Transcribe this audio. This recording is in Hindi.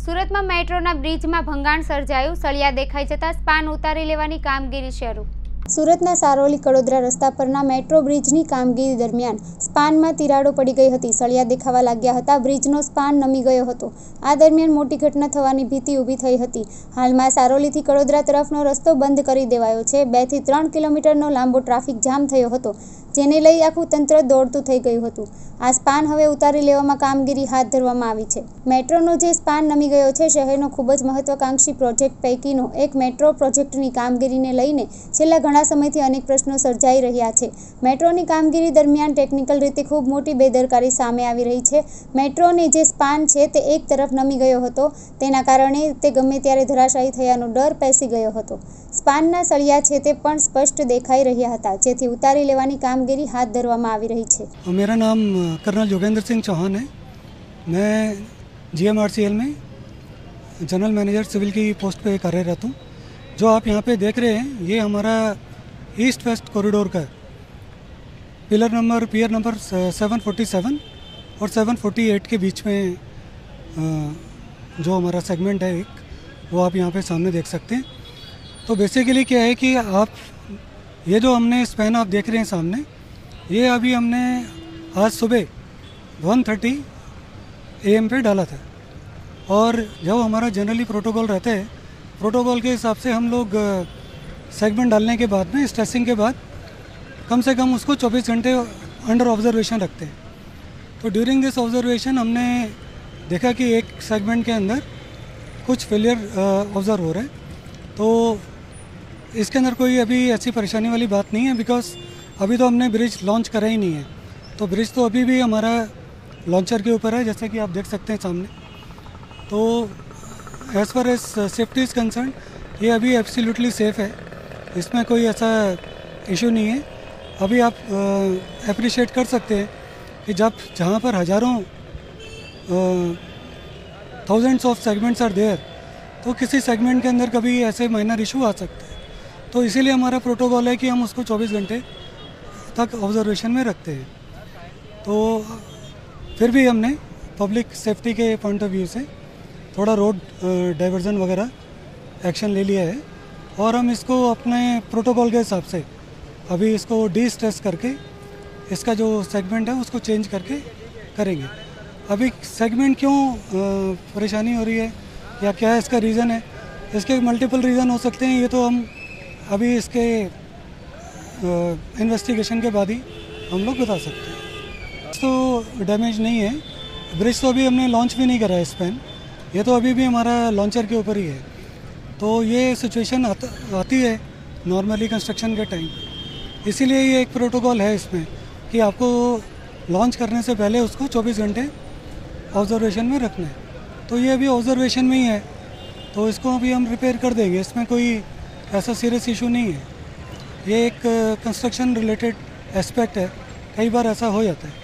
સુરતમાં મેટ્રોના બ્રિજમાં ભંગાણ સર્જાયું સળિયા દેખાઈ જતાં સ્પાન ઉતારી લેવાની કામગીરી શરૂ સુરતના સારોલી કડોદરા રસ્તા પરના મેટ્રો બ્રિજની કામગીરી દરમિયાન સ્પાનમાં તિરાડો પડી ગઈ હતી. સળિયા દેખાવા લાગ્યા હતા. બ્રિજનો સ્પાન નમી ગયો હતો. આ દરમિયાન મોટી ઘટના થવાની ભીતિ ઊભી થઈ હતી. હાલમાં સારોલીથી કડોદરા તરફનો રસ્તો બંધ કરી દેવાયો છે. બેથી ત્રણ કિલોમીટરનો લાંબો ટ્રાફિક જામ થયો હતો, જેને લઈ આખું તંત્ર દોડતું થઈ ગયું હતું. આ સ્પાન હવે ઉતારી લેવામાં કામગીરી હાથ ધરવામાં આવી છે. મેટ્રોનો જે સ્પાન નમી ગયો છે, શહેરનો ખૂબ જ મહત્વાકાંક્ષી પ્રોજેક્ટ પૈકીનો એક મેટ્રો પ્રોજેક્ટની કામગીરીને લઈને છેલ્લા ઘણા સમયથી અનેક પ્રશ્નો સર્જાઈ રહ્યા છે મેટ્રોની કામગીરી દરમિયાન ટેકનિકલ રીતે ખૂબ મોટી બેદરકારી સામે આવી રહી છે મેટ્રોની જે સ્પાન છે તે એક તરફ નમી ગયો હતો તેના કારણે તે ગમે ત્યારે ધરાશાયી થયાનો ડર પેસી ગયો હતો સ્પાનના સળિયા છે તે પણ સ્પષ્ટ દેખાઈ રહ્યા હતા જેથી ઉતારી લેવાની કામગીરી હાથ ધરવામાં આવી રહી છે और मेरा नाम अ, कर्नल योगेंद्र सिंह चौहान है मैं जीएमआरसीएल में जनरल मैनेजर सिविल की पोस्ट पे कार्यरत हूँ जो आप यहाँ पे देख रहे हैं ये हमारा ईस्ट वेस्ट कॉरिडोर का है। Pillar number pier number seven forty seven और सेवन फोर्टी एट के बीच में जो हमारा सेगमेंट है एक, वो आप यहाँ पे सामने देख सकते हैं। तो बेसिकली क्या है कि आप, ये जो हमने स्पैन आप देख रहे हैं सामने, ये अभी हमने आज सुबह 1:30 थर्टी एम पे डाला था। और जब हमारा जनरली प्रोटोकॉल रहता है प्रोटोकॉल के हिसाब से हम लोग सेगमेंट डालने के बाद में स्ट्रेसिंग के बाद कम से कम उसको 24 घंटे अंडर ऑब्जर्वेशन रखते हैं। तो ड्यूरिंग दिस ऑब्जर्वेशन हमने देखा कि एक सेगमेंट के अंदर कुछ फेलियर ऑब्ज़र्व हो रहे हैं। तो इसके अंदर कोई अभी ऐसी परेशानी वाली बात नहीं है बिकॉज़ अभी तो हमने ब्रिज लॉन्च करा ही नहीं है। तो ब्रिज तो अभी भी हमारा लॉन्चर के ऊपर है, जैसे कि आप देख सकते हैं सामने। तो as far as safety is concern ये अभी एब्सोल्युटली सेफ़ है। इसमें कोई ऐसा इशू नहीं है। अभी आप अप्रिशिएट कर सकते हैं कि जब, जहाँ पर हज़ारों thousands of segments are there तो किसी सेगमेंट के अंदर कभी ऐसे माइनर इशू आ सकते हैं। तो इसीलिए हमारा प्रोटोकॉल है कि हम उसको 24 घंटे तक ऑब्जर्वेशन में रखते हैं। तो फिर भी हमने पब्लिक सेफ्टी के पॉइंट ऑफ़ व्यू से थोड़ा रोड डाइवर्जन वगैरह एक्शन ले लिया है। और हम इसको अपने प्रोटोकॉल के हिसाब से अभी इसको डी स्ट्रेस करके, इसका जो सेगमेंट है उसको चेंज करके करेंगे। अभी सेगमेंट क्यों परेशानी हो रही है या क्या इसका रीज़न है? इसके मल्टीपल रीज़न हो सकते हैं, ये तो हम अभी इसके इन्वेस्टिगेशन के बाद ही हम लोग बता सकते हैं। तो डैमेज नहीं है। ब्रिज तो अभी हमने लॉन्च भी नहीं करा है इस पेन ये तो अभी भी हमारा लॉन्चर के ऊपर ही है। तो ये सिचुएशन आती है नॉर्मली कंस्ट्रक्शन के टाइम इसीलिए ये एक प्रोटोकॉल है इसमें कि आपको लॉन्च करने से पहले उसको 24 घंटे ऑब्जर्वेशन में रखना है। तो ये अभी ऑब्जर्वेशन में ही है। तो इसको अभी हम रिपेयर कर देंगे। इसमें कोई ऐसा सीरियस इशू नहीं है। ये एक कंस्ट्रक्शन रिलेटेड एस्पेक्ट है। कई बार ऐसा हो जाता है।